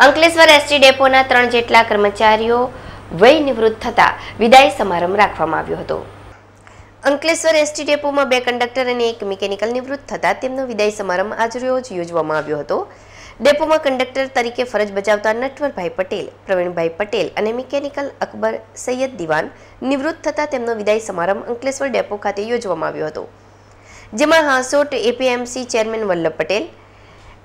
Ankleshwar ST ડેપોના ત્રણ જેટલા કર્મચારીઓ વય નિવૃત્ત થતા વિદાય સમારંભ રાખવામાં આવ્યો હતો. અંકલેશ્વર એસટી ડેપોમાં બે કંડક્ટર અને એક મિકેનિકલ નિવૃત્ત થતા તેમનો વિદાય સમારંભ આજરોજ યોજવામાં આવ્યો હતો. ડેપોમાં કંડક્ટર તરીકે ફરજ બજાવતા નટવરભાઈ પટેલ, પ્રવીણભાઈ પટેલ અને મિકેનિકલ અકબર સૈયદ દિવાન નિવૃત્ત થતા તેમનો વિદાય સમારંભ અંકલેશ્વર ડેપો ખાતે યોજવામાં આવ્યો હતો. જેમાં હાંસોટ એપીએમસી ચેરમેન વલ્લભ પટેલ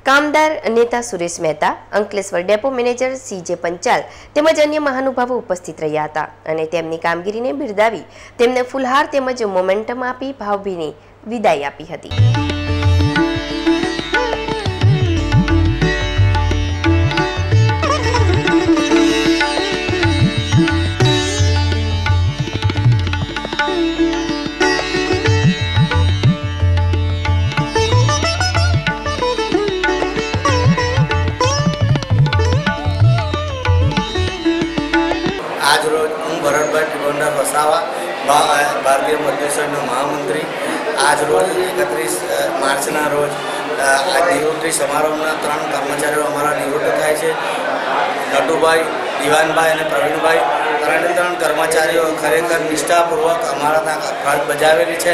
કામદાર નેતા Suresh Mehta, Ankleshwar depot manager C J Panchal તેમજ અન્ય મહાનુભાવો ઉપસ્થિત રહ્યા હતા અને તેમની કામગીરીને બિરદાવી તેમને ફુલહાર તેમજ મોમેન્ટમ આપી ભાવભીની વિદાય આપી હતી. હું ભરતભાઈ વસાવા ભારતીય મજદૂર મહામંત્રી. આજ રોજ એકત્રીસ માર્ચના રોજ આ નિવૃત્તિ સમારોહના ત્રણ કર્મચારીઓ અમારા નિવૃત્ત થાય છે. નટુભાઈ દિવાનભાઈ અને પ્રવીણભાઈ ત્રણે ત્રણ કર્મચારીઓ ખરેખર નિષ્ઠાપૂર્વક અમારા ત્યાં ફરજ બજાવેલી છે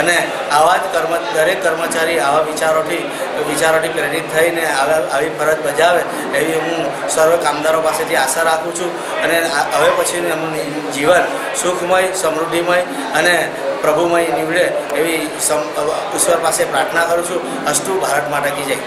અને આવા જ કર્મ, દરેક કર્મચારી આવા વિચારોથી વિચારોથી પ્રેરિત થઈને આવા ફરજ બજાવે એવી હું સર્વ કામદારો પાસેથી આશા રાખું છું. અને હવે પછીનું એમનું જીવન સુખમય, સમૃદ્ધિમય અને પ્રભુમય નીવડે એવી ઈશ્વર પાસે પ્રાર્થના કરું છું. અસ્તુ ભારત માતા કી જય.